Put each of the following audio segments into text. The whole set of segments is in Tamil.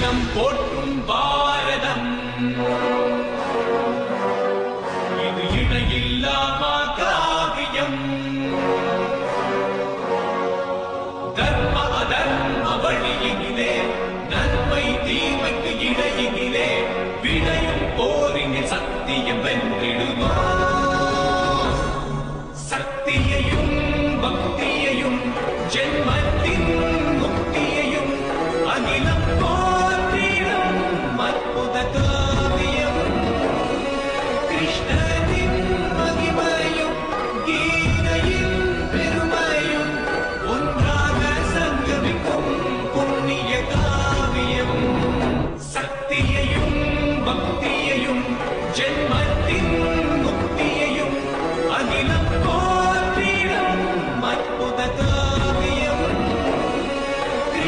சின்னம் போற்றும் பாரதம். இது இணையில்லாமா காவியம் தர்ம அதர்ம வழியினிலே நன்மை தீமைக்கு இடையினிலே விடையும் போரின் சத்தியம் வென்று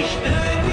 Nation.